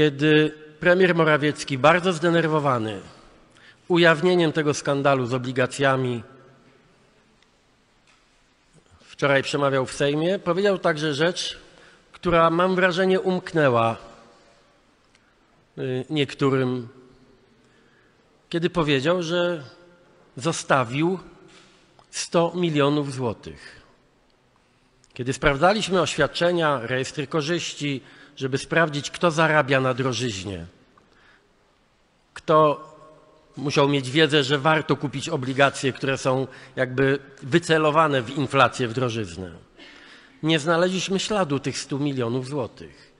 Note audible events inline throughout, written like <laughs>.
kiedy premier Morawiecki, bardzo zdenerwowany ujawnieniem tego skandalu z obligacjami, wczoraj przemawiał w Sejmie, powiedział także rzecz, która mam wrażenie umknęła y, niektórym, kiedy powiedział, że zostawił 100 milionów złotych. Kiedy sprawdzaliśmy oświadczenia, rejestry korzyści, żeby sprawdzić, kto zarabia na drożyźnie, kto musiał mieć wiedzę, że warto kupić obligacje, które są jakby wycelowane w inflację, w drożyznę. Nie znaleźliśmy śladu tych 100 milionów złotych.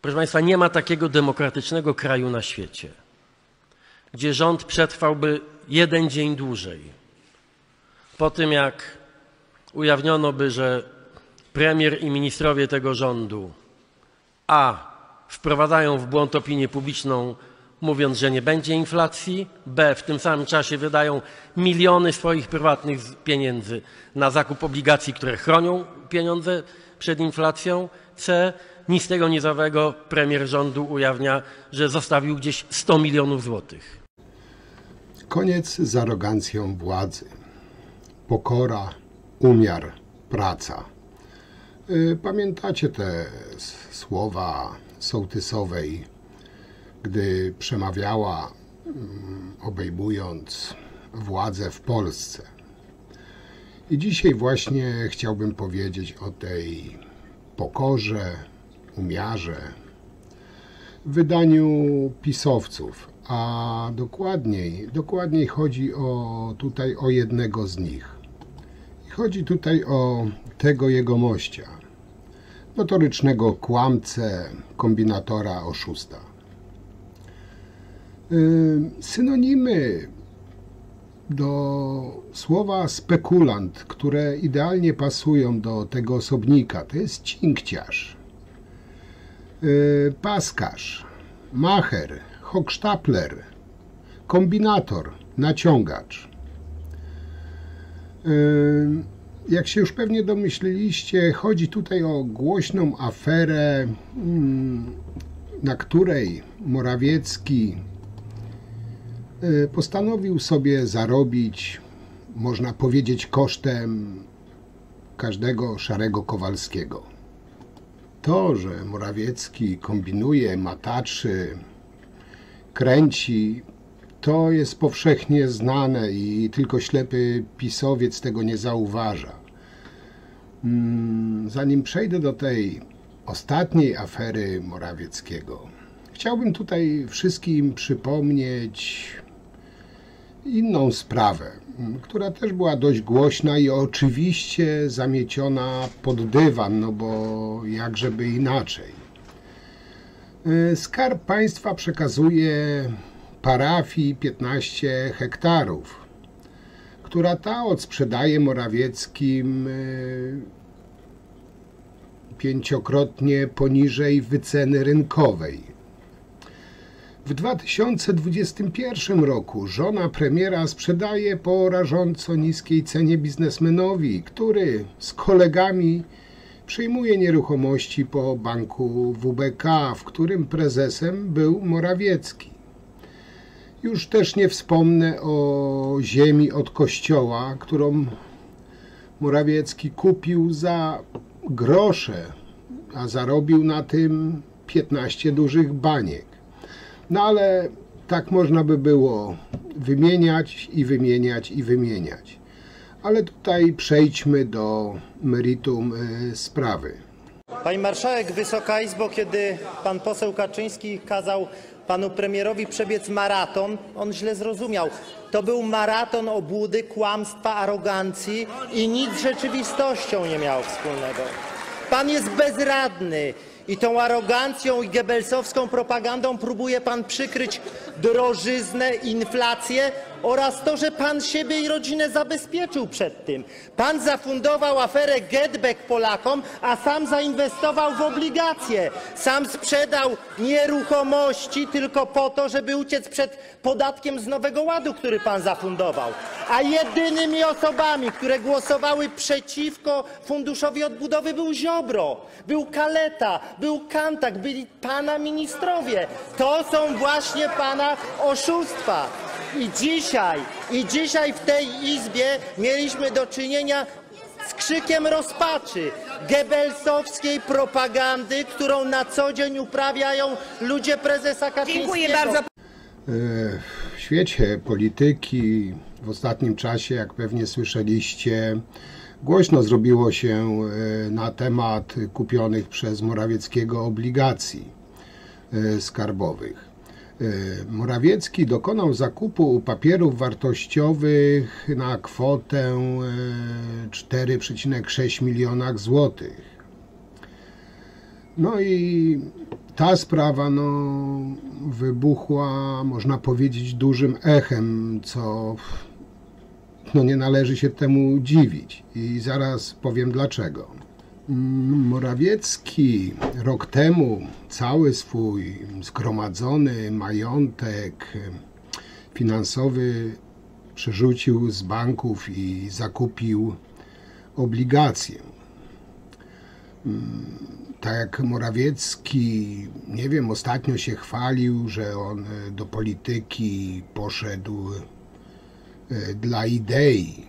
Proszę Państwa, nie ma takiego demokratycznego kraju na świecie, gdzie rząd przetrwałby jeden dzień dłużej. Po tym, jak ujawniono by, że premier i ministrowie tego rządu a wprowadzają w błąd opinię publiczną mówiąc, że nie będzie inflacji, b w tym samym czasie wydają miliony swoich prywatnych pieniędzy na zakup obligacji, które chronią pieniądze przed inflacją, c nic tego nizowego premier rządu ujawnia, że zostawił gdzieś 100 milionów złotych. Koniec z arogancją władzy. Pokora, umiar, praca. Y, pamiętacie te słowa sołtysowej gdy przemawiała, mm, obejmując władzę w Polsce. I dzisiaj właśnie chciałbym powiedzieć o tej pokorze, umiarze, w wydaniu pisowców, a dokładniej, dokładniej chodzi o, tutaj o jednego z nich. Chodzi tutaj o tego jegomościa, notorycznego kłamcę, kombinatora, oszusta. Synonimy do słowa spekulant, które idealnie pasują do tego osobnika, to jest cinkciarz, paskarz, macher, hochstapler, kombinator, naciągacz. Jak się już pewnie domyśliliście, chodzi tutaj o głośną aferę, na której Morawiecki Y, postanowił sobie zarobić, można powiedzieć, kosztem każdego szarego Kowalskiego. To, że Morawiecki kombinuje, mataczy, kręci, to jest powszechnie znane i tylko ślepy pisowiec tego nie zauważa. Mm, zanim przejdę do tej ostatniej afery Morawieckiego, chciałbym tutaj wszystkim przypomnieć inną sprawę, która też była dość głośna i oczywiście zamieciona pod dywan, no bo jakżeby inaczej. Y, Skarb Państwa przekazuje parafii 15 hektarów, która ta odsprzedaje Morawieckim y, pięciokrotnie poniżej wyceny rynkowej. W 2021 roku żona premiera sprzedaje po rażąco niskiej cenie biznesmenowi, który z kolegami przyjmuje nieruchomości po banku WBK, w którym prezesem był Morawiecki. Już też nie wspomnę o ziemi od kościoła, którą Morawiecki kupił za grosze, a zarobił na tym 15 dużych baniek. No ale tak można by było wymieniać i wymieniać i wymieniać. Ale tutaj przejdźmy do meritum e, sprawy. Pani marszałek, Wysoka Izbo, kiedy pan poseł Kaczyński kazał panu premierowi przebiec maraton, on źle zrozumiał. To był maraton obłudy, kłamstwa, arogancji i nic z rzeczywistością nie miał wspólnego. Pan jest bezradny. I tą arogancją i gebelsowską propagandą próbuje pan przykryć drożyznę, inflację oraz to, że pan siebie i rodzinę zabezpieczył przed tym. Pan zafundował aferę Getback Polakom, a sam zainwestował w obligacje. Sam sprzedał nieruchomości tylko po to, żeby uciec przed podatkiem z Nowego Ładu, który pan zafundował. A jedynymi osobami, które głosowały przeciwko Funduszowi Odbudowy był Ziobro, był Kaleta, był Kantak, byli pana ministrowie. To są właśnie pana oszustwa. I dzisiaj, i dzisiaj w tej Izbie mieliśmy do czynienia z krzykiem rozpaczy, gebelsowskiej propagandy, którą na co dzień uprawiają ludzie prezesa Kaczyńskiego. Dziękuję bardzo. W świecie polityki w ostatnim czasie, jak pewnie słyszeliście, głośno zrobiło się e, na temat kupionych przez Morawieckiego obligacji e, skarbowych. E, Morawiecki dokonał zakupu papierów wartościowych na kwotę e, 4,6 milionach złotych. No i ta sprawa no, wybuchła, można powiedzieć, dużym echem, co no, nie należy się temu dziwić. I zaraz powiem dlaczego. Mm, Morawiecki rok temu cały swój zgromadzony majątek finansowy przerzucił z banków i zakupił obligacje tak jak Morawiecki, nie wiem, ostatnio się chwalił, że on e, do polityki poszedł e, dla idei.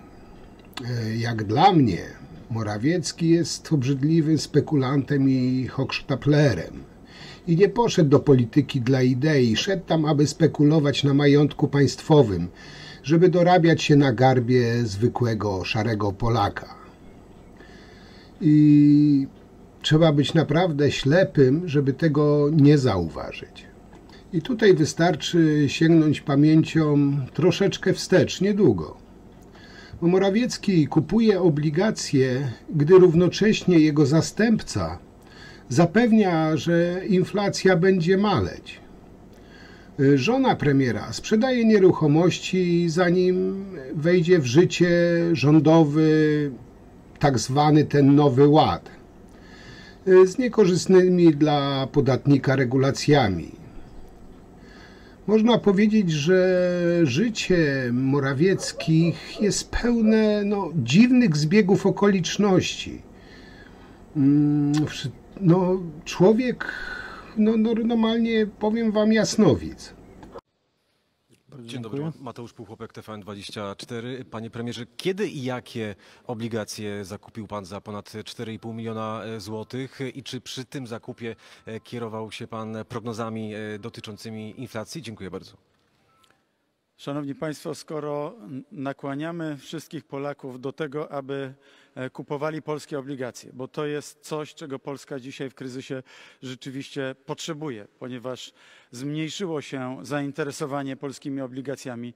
E, Jak dla mnie, Morawiecki jest obrzydliwym spekulantem i hochsztaplerem. I nie poszedł do polityki dla idei, szedł tam, aby spekulować na majątku państwowym, żeby dorabiać się na garbie zwykłego, szarego Polaka. I trzeba być naprawdę ślepym, żeby tego nie zauważyć. I tutaj wystarczy sięgnąć pamięcią troszeczkę wstecz, niedługo. Morawiecki kupuje obligacje, gdy równocześnie jego zastępca zapewnia, że inflacja będzie maleć. Żona premiera sprzedaje nieruchomości, zanim wejdzie w życie rządowy, tak zwany ten nowy ład z niekorzystnymi dla podatnika regulacjami. Można powiedzieć, że życie Morawieckich jest pełne no, dziwnych zbiegów okoliczności. Mm, No, człowiek, no, no, normalnie powiem wam jasnowic. Dzień dobry, Mateusz Półchłopek, TVN24. Panie premierze, kiedy i jakie obligacje zakupił pan za ponad 4,5 miliona e, złotych i czy przy tym zakupie e, kierował się pan prognozami e, dotyczącymi inflacji? Dziękuję bardzo. Szanowni Państwo, skoro nakłaniamy wszystkich Polaków do tego, aby kupowali polskie obligacje, bo to jest coś, czego Polska dzisiaj w kryzysie rzeczywiście potrzebuje, ponieważ zmniejszyło się zainteresowanie polskimi obligacjami,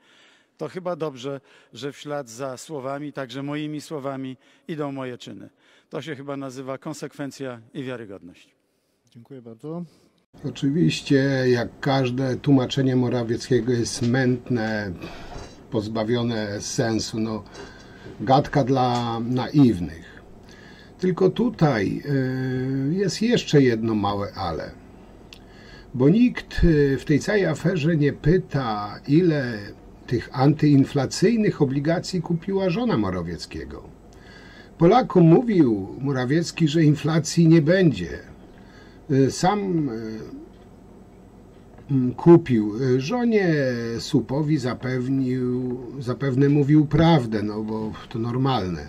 to chyba dobrze, że w ślad za słowami, także moimi słowami, idą moje czyny. To się chyba nazywa konsekwencja i wiarygodność. Dziękuję bardzo. Oczywiście, jak każde tłumaczenie Morawieckiego jest mętne, pozbawione sensu, no, gadka dla naiwnych. Tylko tutaj y, jest jeszcze jedno małe ale. Bo nikt y, w tej całej aferze nie pyta, ile tych antyinflacyjnych obligacji kupiła żona Morawieckiego. Polakom mówił Morawiecki, że inflacji nie będzie. Y, Sam kupił. Y, Żonie Supowi zapewnił, zapewne mówił prawdę, no bo to normalne.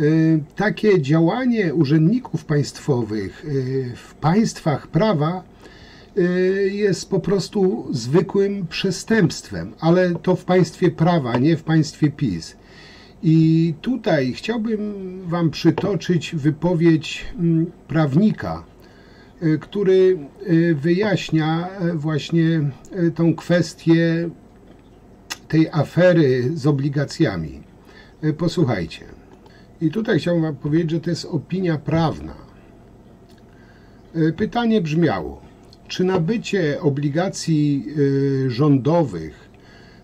Y, Takie działanie urzędników państwowych y, w państwach prawa jest po prostu zwykłym przestępstwem, ale to w państwie prawa, nie w państwie PiS. I tutaj chciałbym Wam przytoczyć wypowiedź mm, prawnika, który y, wyjaśnia y, właśnie y, tą kwestię tej afery z obligacjami. Y, Posłuchajcie. I tutaj chciałbym Wam powiedzieć, że to jest opinia prawna. Y, Pytanie brzmiało, czy nabycie obligacji y, rządowych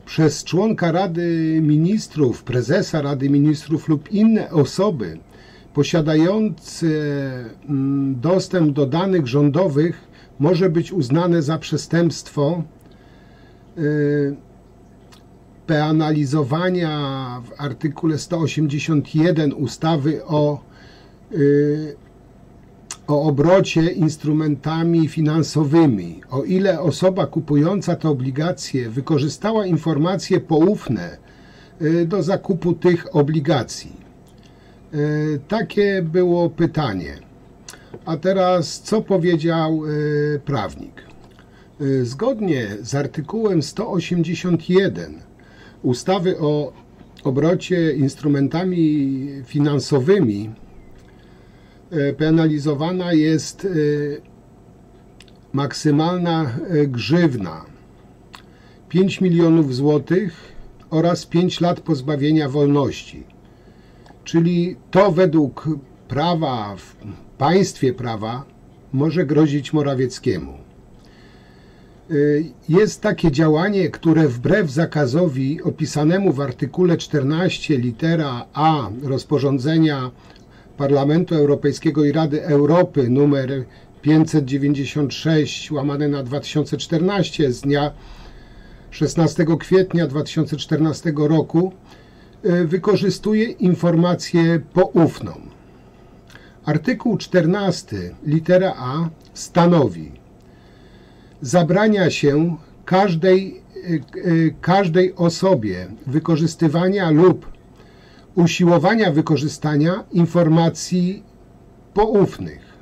przez członka Rady Ministrów, prezesa Rady Ministrów lub inne osoby posiadające mm, dostęp do danych rządowych może być uznane za przestępstwo y, peanalizowania w artykule 181 ustawy o y, o obrocie instrumentami finansowymi, o ile osoba kupująca te obligacje wykorzystała informacje poufne y, do zakupu tych obligacji. Y, Takie było pytanie. A teraz co powiedział y, prawnik? Y, Zgodnie z artykułem 181 ustawy o obrocie instrumentami finansowymi e, penalizowana jest e, maksymalna e, grzywna 5 milionów złotych oraz 5 lat pozbawienia wolności. Czyli to według prawa, w państwie prawa może grozić Morawieckiemu. Y, Jest takie działanie, które wbrew zakazowi opisanemu w artykule 14 litera A rozporządzenia Parlamentu Europejskiego i Rady Europy nr 596 łamane na 2014 z dnia 16 kwietnia 2014 roku wykorzystuje informację poufną. Artykuł 14 litera A stanowi zabrania się każdej, y, y, każdej osobie wykorzystywania lub usiłowania wykorzystania informacji poufnych.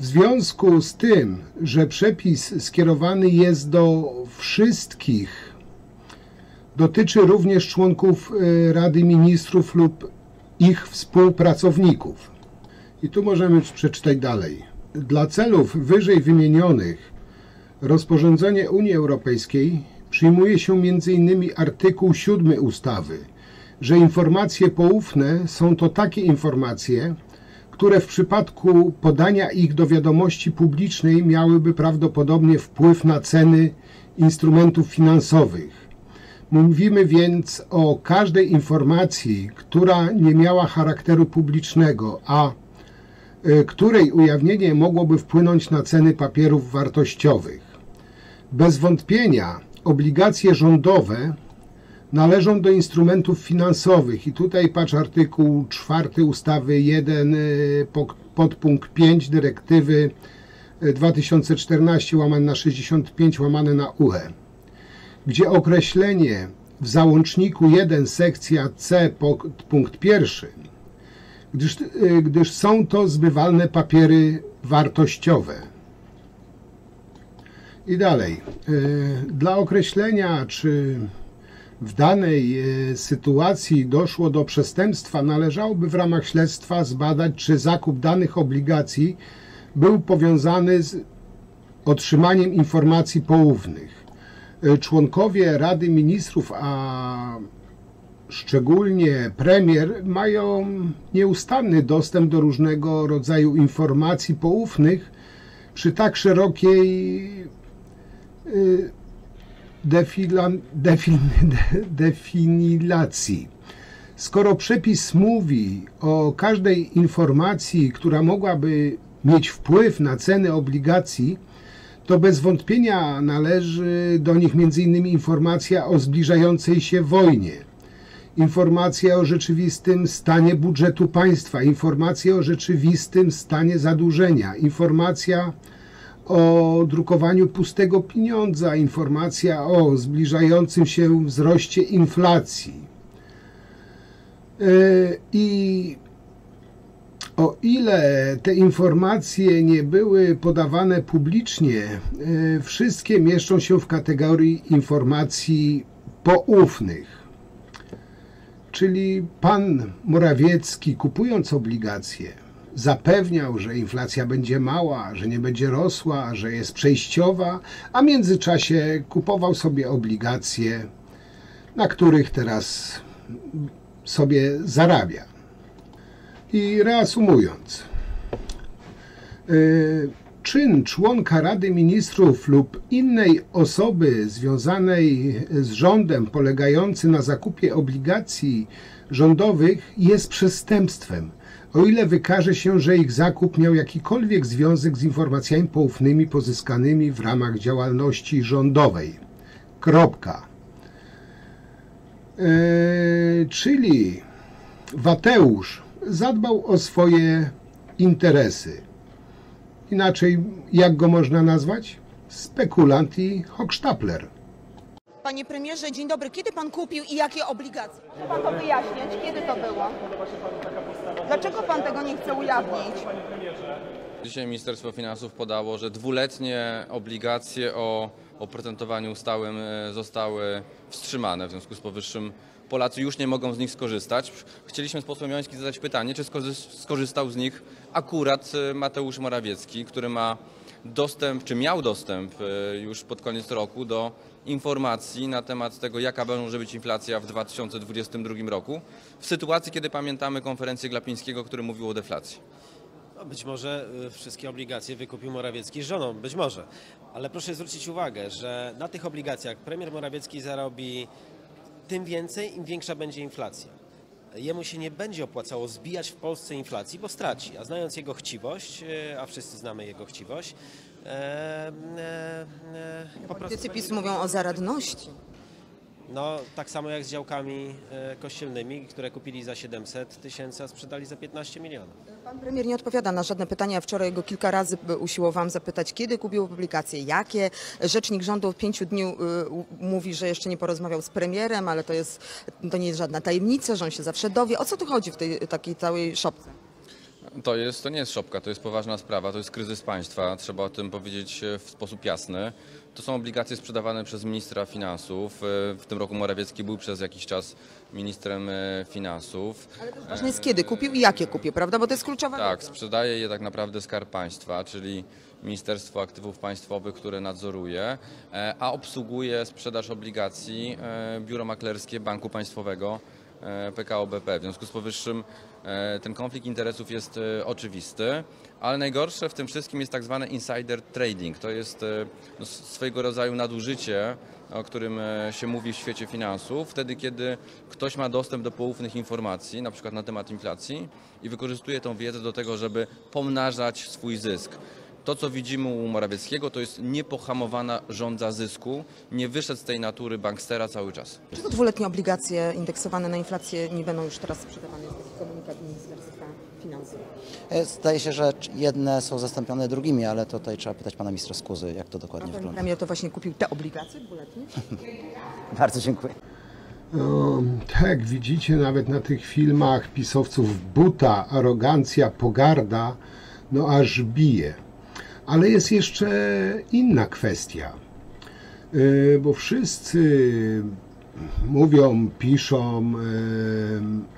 W związku z tym, że przepis skierowany jest do wszystkich, dotyczy również członków y, Rady Ministrów lub ich współpracowników. I tu możemy przeczytać dalej. Dla celów wyżej wymienionych rozporządzenie Unii Europejskiej przyjmuje się m.in. artykuł 7 ustawy, że informacje poufne są to takie informacje, które w przypadku podania ich do wiadomości publicznej miałyby prawdopodobnie wpływ na ceny instrumentów finansowych. Mówimy więc o każdej informacji, która nie miała charakteru publicznego, a y, której ujawnienie mogłoby wpłynąć na ceny papierów wartościowych. Bez wątpienia obligacje rządowe należą do instrumentów finansowych i tutaj patrz artykuł 4 ustawy 1 y, po- podpunkt 5 dyrektywy y, 2014 łamane na 65 łamane na UE gdzie określenie w załączniku 1 sekcja C punkt pierwszy, gdyż, y, gdyż są to zbywalne papiery wartościowe. I dalej. y, Dla określenia, czy w danej y, sytuacji doszło do przestępstwa, należałoby w ramach śledztwa zbadać, czy zakup danych obligacji był powiązany z otrzymaniem informacji poufnych. Y, Członkowie Rady Ministrów, a szczególnie premier, mają nieustanny dostęp do różnego rodzaju informacji poufnych przy tak szerokiej de- definilacji. Skoro przepis mówi o każdej informacji, która mogłaby mieć wpływ na ceny obligacji, to bez wątpienia należy do nich m.in. informacja o zbliżającej się wojnie, informacja o rzeczywistym stanie budżetu państwa, informacja o rzeczywistym stanie zadłużenia, informacja o drukowaniu pustego pieniądza, informacja o zbliżającym się wzroście inflacji. Yy, I o ile te informacje nie były podawane publicznie, e, wszystkie mieszczą się w kategorii informacji poufnych. Czyli pan Morawiecki, kupując obligacje, zapewniał, że inflacja będzie mała, że nie będzie rosła, że jest przejściowa, a w międzyczasie kupował sobie obligacje, na których teraz sobie zarabia. I reasumując, y, czyn członka Rady Ministrów lub innej osoby związanej z rządem polegający na zakupie obligacji rządowych jest przestępstwem, o ile wykaże się, że ich zakup miał jakikolwiek związek z informacjami poufnymi pozyskanymi w ramach działalności rządowej. Kropka. Yy, czyli Wateusz zadbał o swoje interesy. Inaczej, jak go można nazwać? Spekulant i hochsztapler. Panie premierze, dzień dobry. Kiedy pan kupił i jakie obligacje? Trzeba pan to wyjaśnić. Kiedy to było? Dlaczego pan tego nie chce ujawnić? Dzisiaj Ministerstwo Finansów podało, że dwuletnie obligacje o oprocentowaniu stałym e, zostały wstrzymane. W związku z powyższym Polacy już nie mogą z nich skorzystać. Chcieliśmy z posłem Jońskim zadać pytanie, czy skorzy- skorzystał z nich akurat e, Mateusz Morawiecki, który ma dostęp, czy miał dostęp e, już pod koniec roku do informacji na temat tego, jaka może być inflacja w 2022 roku, w sytuacji, kiedy pamiętamy konferencję Glapińskiego, który mówił o deflacji. No, Być może y, wszystkie obligacje wykupił Morawiecki z żoną, być może. Ale proszę zwrócić uwagę, że na tych obligacjach premier Morawiecki zarobi tym więcej, im większa będzie inflacja. Jemu się nie będzie opłacało zbijać w Polsce inflacji, bo straci. A znając jego chciwość, y, a wszyscy znamy jego chciwość, e, e, e, po prostu Politycy PiS mówią o zaradności. No, tak samo jak z działkami e, kościelnymi, które kupili za 700 tysięcy, a sprzedali za 15 milionów. Pan premier nie odpowiada na żadne pytania. Wczoraj go kilka razy usiłowałam zapytać, kiedy kupił publikacje, jakie. Rzecznik rządu od pięciu dni y, u- mówi, że jeszcze nie porozmawiał z premierem, ale to, jest, to nie jest żadna tajemnica, że on się zawsze dowie. O co tu chodzi w tej takiej całej szopce? To, jest, to nie jest szopka, to jest poważna sprawa, to jest kryzys państwa, trzeba o tym powiedzieć e, w sposób jasny. To są obligacje sprzedawane przez ministra finansów. E, W tym roku Morawiecki był przez jakiś czas ministrem e, finansów. Ważne jest kiedy kupił i jakie kupił, prawda? Bo to jest kluczowa Tak, sprzedaje je tak naprawdę Skarb Państwa, czyli Ministerstwo Aktywów Państwowych, które nadzoruje, e, a obsługuje sprzedaż obligacji Biuro Maklerskie Banku Państwowego PKO BP. W związku z powyższym e, ten konflikt interesów jest e, oczywisty, ale najgorsze w tym wszystkim jest tak zwany insider trading. To jest e, no, swojego rodzaju nadużycie, o którym e, się mówi w świecie finansów, wtedy kiedy ktoś ma dostęp do poufnych informacji, na przykład na temat inflacji i wykorzystuje tą wiedzę do tego, żeby pomnażać swój zysk. To, co widzimy u Morawieckiego, to jest niepohamowana rządza zysku. Nie wyszedł z tej natury bankstera cały czas. Czego dwuletnie obligacje indeksowane na inflację nie będą już teraz sprzedawane? Jest taki komunikat Ministerstwa Finansów. E, Zdaje się, że jedne są zastąpione drugimi, ale tutaj trzeba pytać pana ministra Skuzy, jak to A dokładnie pan wygląda. premier to właśnie kupił te obligacje dwuletnie? <laughs> Bardzo dziękuję. No, tak widzicie nawet na tych filmach pisowców buta, arogancja, pogarda, no aż bije. Ale jest jeszcze inna kwestia, Yy, bo wszyscy mówią, piszą yy,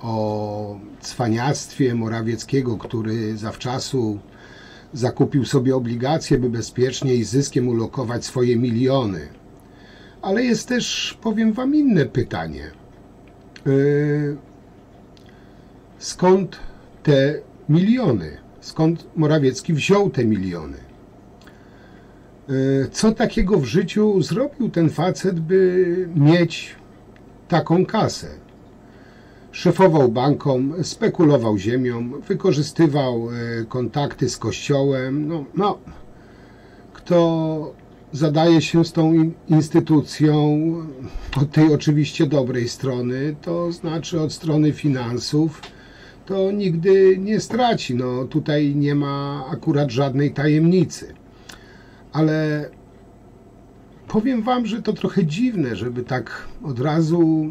o cwaniactwie Morawieckiego, który zawczasu zakupił sobie obligacje, by bezpiecznie i zyskiem ulokować swoje miliony. Ale jest też, powiem Wam, inne pytanie. Yy, Skąd te miliony? Skąd Morawiecki wziął te miliony? Yy, Co takiego w życiu zrobił ten facet, by mieć taką kasę? Szefował bankom, spekulował ziemią, wykorzystywał yy, kontakty z kościołem. No, no, kto zadaje się z tą in- instytucją od tej oczywiście dobrej strony, to znaczy od strony finansów, to nigdy nie straci. No, tutaj nie ma akurat żadnej tajemnicy. Ale powiem Wam, że to trochę dziwne, żeby tak od razu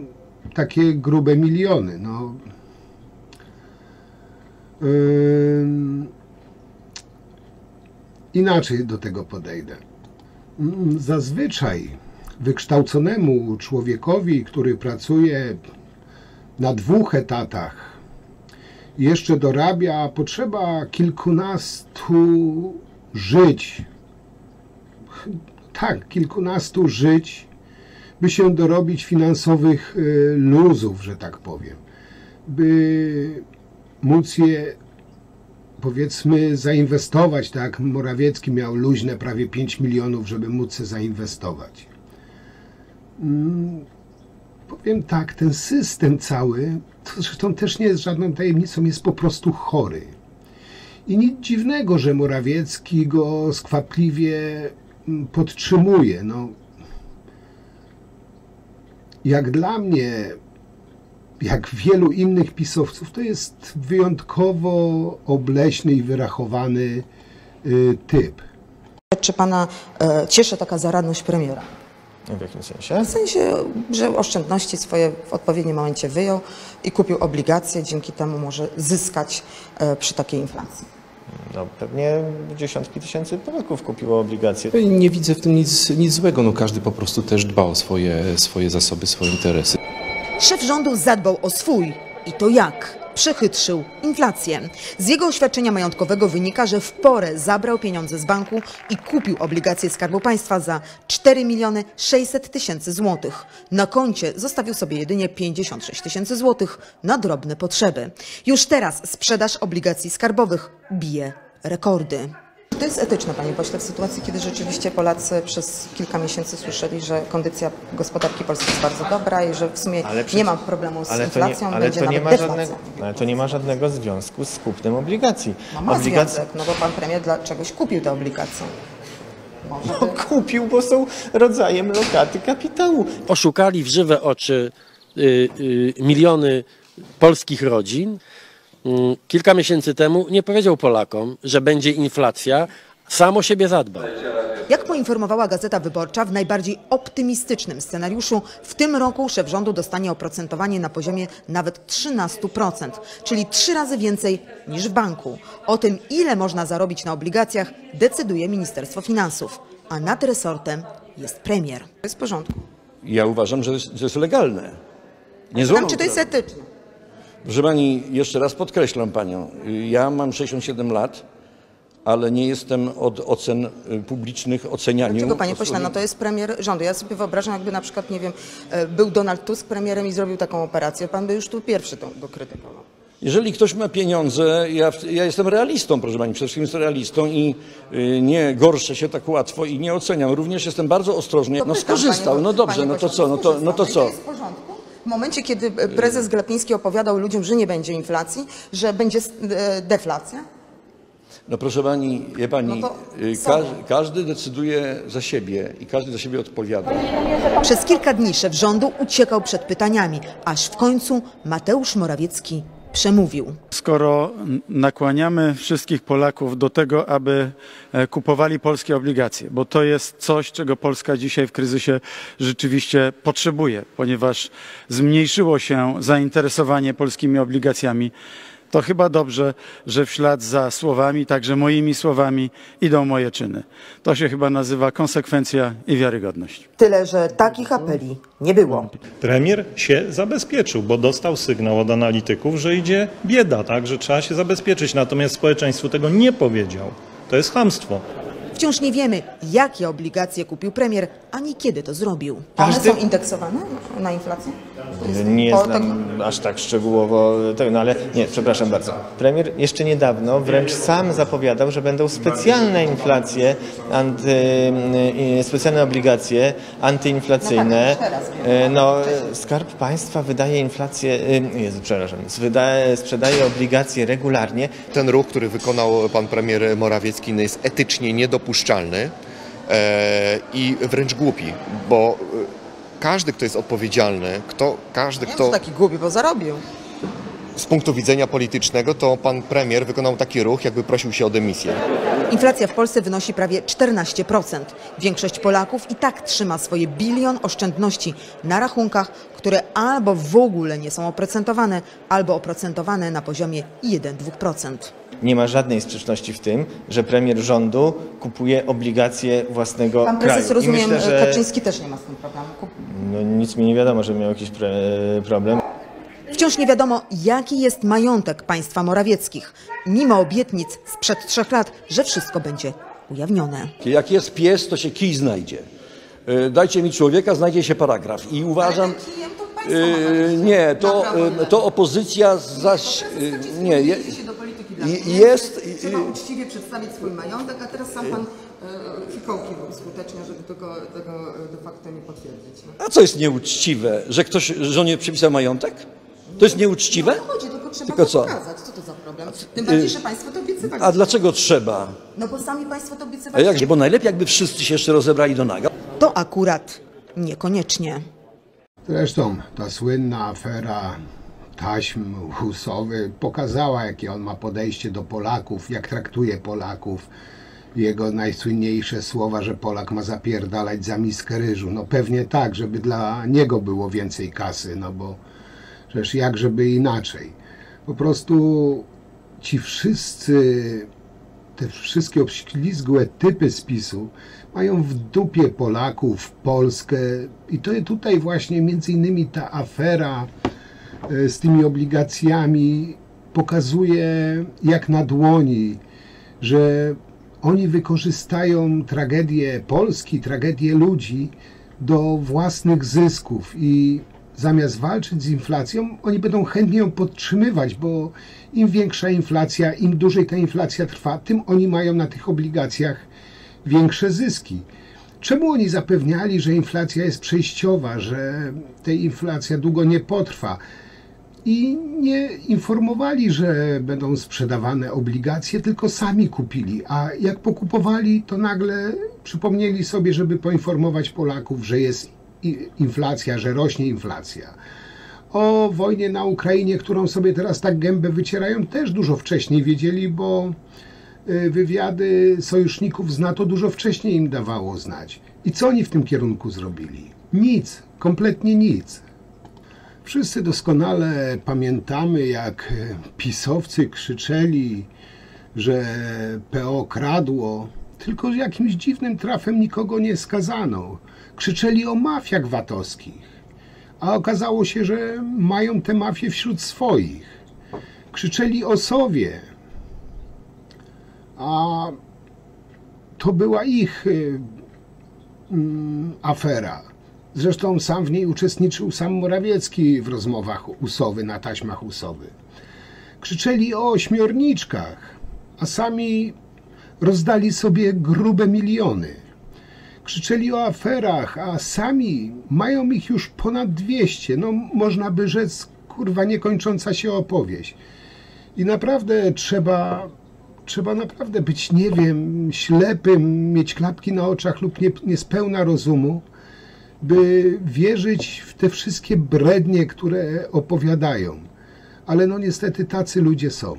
takie grube miliony. No, inaczej do tego podejdę. Mm, Zazwyczaj wykształconemu człowiekowi, który pracuje na dwóch etatach, jeszcze dorabia, potrzeba kilkunastu żyć. Tak, kilkunastu żyć, by się dorobić finansowych y, luzów, że tak powiem. By móc je powiedzmy zainwestować, tak, Morawiecki miał luźne prawie 5 milionów, żeby móc zainwestować. Mm, Powiem tak, ten system cały, to zresztą też nie jest żadną tajemnicą, jest po prostu chory. I nic dziwnego, że Morawiecki go skwapliwie podtrzymuje. No, jak dla mnie jak wielu innych pisowców, to jest wyjątkowo obleśny i wyrachowany y, typ. Czy pana e, cieszy taka zaradność premiera? W jakim sensie? W sensie, że oszczędności swoje w odpowiednim momencie wyjął i kupił obligacje, dzięki temu może zyskać e, przy takiej inflacji. No, pewnie dziesiątki tysięcy Polaków kupiło obligacje. Nie widzę w tym nic, nic złego. No, każdy po prostu też dba o swoje, swoje zasoby, swoje interesy. Szef rządu zadbał o swój. I to jak? Przechytrzył inflację. Z jego oświadczenia majątkowego wynika, że w porę zabrał pieniądze z banku i kupił obligacje Skarbu Państwa za 4 miliony 600 tysięcy złotych. Na koncie zostawił sobie jedynie 56 tysięcy złotych na drobne potrzeby. Już teraz sprzedaż obligacji skarbowych bije rekordy. To jest etyczne, panie pośle, w sytuacji, kiedy rzeczywiście Polacy przez kilka miesięcy słyszeli, że kondycja gospodarki polskiej jest bardzo dobra i że w sumie Ale nie przecież- ma problemu z ale to inflacją, nie, ale będzie to nie ma deflacja. żadnego, ale to nie ma żadnego związku z kupnem obligacji. No ma Obligac- związek, no bo pan premier dla czegoś kupił te obligacje. Może No, by... kupił, bo są rodzajem lokaty kapitału. Oszukali w żywe oczy y, y, miliony polskich rodzin. Mm, Kilka miesięcy temu nie powiedział Polakom, że będzie inflacja, sam o siebie zadbał. Jak poinformowała Gazeta Wyborcza, w najbardziej optymistycznym scenariuszu w tym roku szef rządu dostanie oprocentowanie na poziomie nawet 13%, czyli trzy razy więcej niż w banku. O tym, ile można zarobić na obligacjach, decyduje Ministerstwo Finansów, a nad resortem jest premier. To jest w porządku. Ja uważam, że jest, że jest legalne. Nie złamał Tam, czy to jest etyczne? Proszę pani, jeszcze raz podkreślam panią. Ja mam 67 lat, ale nie jestem od ocen y, publicznych ocenianiu. Dlaczego, panie pośle, no to jest premier rządu. Ja sobie wyobrażam, jakby na przykład, nie wiem, e, był Donald Tusk premierem i zrobił taką operację. Pan by już tu pierwszy to, go krytykował. Jeżeli ktoś ma pieniądze, ja, ja jestem realistą, proszę pani, przede wszystkim jestem realistą i y, nie gorszę się tak łatwo i nie oceniam. Również jestem bardzo ostrożny. To No pytam, skorzystał, panie- no dobrze, no to co, no to, no to co? I jest w porządku? W momencie, kiedy e, prezes Glapiński opowiadał ludziom, że nie będzie inflacji, że będzie e, deflacja, No proszę pani, wie pani, No każ, każdy decyduje za siebie i każdy za siebie odpowiada. Przez kilka dni szef rządu uciekał przed pytaniami, aż w końcu Mateusz Morawiecki przemówił. Skoro nakłaniamy wszystkich Polaków do tego, aby e, kupowali polskie obligacje, bo to jest coś, czego Polska dzisiaj w kryzysie rzeczywiście potrzebuje, ponieważ zmniejszyło się zainteresowanie polskimi obligacjami, to chyba dobrze, że w ślad za słowami, także moimi słowami, idą moje czyny. To się chyba nazywa konsekwencja i wiarygodność. Tyle, że takich apeli nie było. Premier się zabezpieczył, bo dostał sygnał od analityków, że idzie bieda, tak, że trzeba się zabezpieczyć. Natomiast społeczeństwu tego nie powiedział. To jest chamstwo. Wciąż nie wiemy, jakie obligacje kupił premier, ani kiedy to zrobił. One są indeksowane na inflację? Nie znam aż tak szczegółowo tego, no ale nie, przepraszam bardzo. Premier jeszcze niedawno wręcz sam zapowiadał, że będą specjalne inflacje, anty, y, specjalne obligacje antyinflacyjne. No tak, E, No, Skarb Państwa wydaje inflację, y, Jezu, przepraszam, wydaje, sprzedaje obligacje regularnie. Ten ruch, który wykonał pan premier Morawiecki, jest etycznie niedopuszczalny e, i wręcz głupi, bo każdy, kto jest odpowiedzialny, kto, każdy, Nie kto jest taki głupi, bo zarobił. z punktu widzenia politycznego, to pan premier wykonał taki ruch, jakby prosił się o dymisję. Inflacja w Polsce wynosi prawie 14%. Większość Polaków i tak trzyma swoje bilion oszczędności na rachunkach, które albo w ogóle nie są oprocentowane, albo oprocentowane na poziomie 1-2%. Nie ma żadnej sprzeczności w tym, że premier rządu kupuje obligacje własnego Pan kraju. prezes, I rozumiem, myślę, że Kaczyński też nie ma z tym problemu. No, nic mi nie wiadomo, że miał jakiś problem. Wciąż nie wiadomo, jaki jest majątek państwa Morawieckich, mimo obietnic sprzed trzech lat, że wszystko będzie ujawnione. Jak jest pies, to się kij znajdzie. Y, Dajcie mi człowieka, znajdzie się paragraf. I uważam. Y, Nie, to, y, to opozycja zaś. y, Nie, je, jest. Trzeba uczciwie przedstawić swój majątek, a teraz sam pan e, fikołki robi skutecznie, żeby tego, tego de facto nie potwierdzić. No. A co jest nieuczciwe? Że ktoś żonie przypisał majątek? To jest nieuczciwe? No chodzi, tylko trzeba Tylko to co? pokazać. Co to za problem? Tym bardziej, że państwo to obiecywali. A dlaczego trzeba? No bo sami państwo to A obiecywali. jak? Bo najlepiej jakby wszyscy się jeszcze rozebrali do naga. To akurat niekoniecznie. Zresztą ta słynna afera taśm Husowy pokazała, jakie on ma podejście do Polaków, jak traktuje Polaków. Jego najsłynniejsze słowa, że Polak ma zapierdalać za miskę ryżu. No pewnie tak, żeby dla niego było więcej kasy, no bo przecież jak żeby inaczej. Po prostu ci wszyscy, te wszystkie obślizgłe typy spisu mają w dupie Polaków, Polskę i to tutaj właśnie między innymi ta afera e, z tymi obligacjami pokazuje jak na dłoni, że oni wykorzystają tragedię Polski, tragedię ludzi do własnych zysków i zamiast walczyć z inflacją, oni będą chętnie ją podtrzymywać, bo im większa inflacja, im dłużej ta inflacja trwa, tym oni mają na tych obligacjach większe zyski. Czemu oni zapewniali, że inflacja jest przejściowa, że ta inflacja długo nie potrwa? I nie informowali, że będą sprzedawane obligacje, tylko sami kupili. A jak pokupowali, to nagle przypomnieli sobie, żeby poinformować Polaków, że jest inflacja, że rośnie inflacja. O wojnie na Ukrainie, którą sobie teraz tak gębę wycierają, też dużo wcześniej wiedzieli, bo y, wywiady sojuszników z NATO dużo wcześniej im dawało znać. I co oni w tym kierunku zrobili? Nic, kompletnie nic. Wszyscy doskonale pamiętamy, jak pisowcy krzyczeli, że PO kradło, tylko jakimś dziwnym trafem nikogo nie skazano. Krzyczeli o mafiach VAT-owskich, a okazało się, że mają te mafie wśród swoich. Krzyczeli o Sowie, a to była ich mm, afera. Zresztą sam w niej uczestniczył sam Morawiecki w rozmowach Usowy na taśmach Usowy. Krzyczeli o ośmiorniczkach, a sami rozdali sobie grube miliony. Krzyczeli o aferach, a sami mają ich już ponad 200. No można by rzec, kurwa, niekończąca się opowieść. I naprawdę trzeba, trzeba naprawdę być, nie wiem, ślepym, mieć klapki na oczach lub nie, niespełna rozumu, by wierzyć w te wszystkie brednie, które opowiadają. Ale no niestety tacy ludzie są.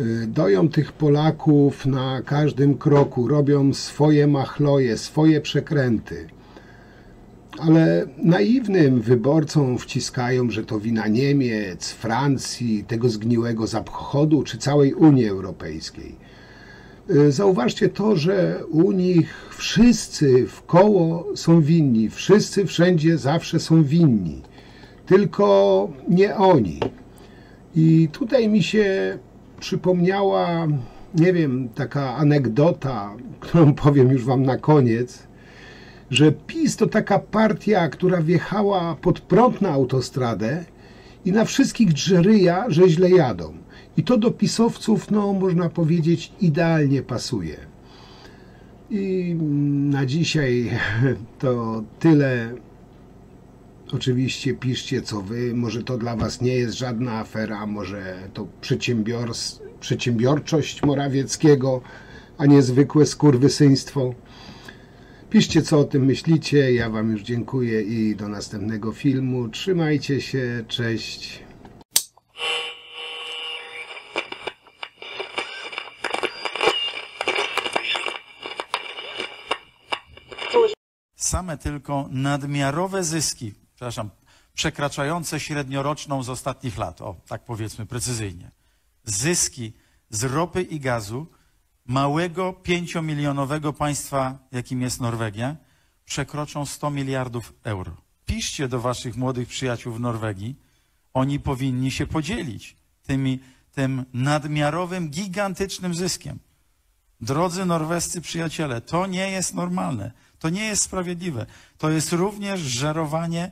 Y, Doją tych Polaków na każdym kroku, robią swoje machloje, swoje przekręty. Ale naiwnym wyborcom wciskają, że to wina Niemiec, Francji, tego zgniłego zachodu czy całej Unii Europejskiej. Y, Zauważcie to, że u nich wszyscy w koło są winni, wszyscy wszędzie zawsze są winni, tylko nie oni. I tutaj mi się przypomniała, nie wiem, taka anegdota, <laughs> którą powiem już Wam na koniec, że PiS to taka partia, która wjechała pod prąd na autostradę i na wszystkich drzeryja, że źle jadą. I to do pisowców, no można powiedzieć, idealnie pasuje. I na dzisiaj <laughs> to tyle. Oczywiście piszcie co wy, może to dla was nie jest żadna afera, może to przedsiębiors- przedsiębiorczość Morawieckiego, a nie zwykłe skurwysyństwo. Piszcie co o tym myślicie, ja wam już dziękuję i do następnego filmu. Trzymajcie się, cześć. Same tylko nadmiarowe zyski, przepraszam, przekraczające średnioroczną z ostatnich lat, o tak powiedzmy precyzyjnie. Zyski z ropy i gazu małego pięciomilionowego państwa, jakim jest Norwegia, przekroczą 100 miliardów euro. Piszcie do waszych młodych przyjaciół w Norwegii, oni powinni się podzielić tymi, tym nadmiarowym, gigantycznym zyskiem. Drodzy norwescy przyjaciele, to nie jest normalne, to nie jest sprawiedliwe. To jest również żerowanie,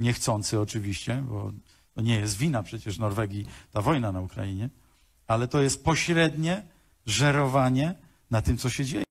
niechcący oczywiście, bo to nie jest wina przecież Norwegii ta wojna na Ukrainie, ale to jest pośrednie żerowanie na tym, co się dzieje.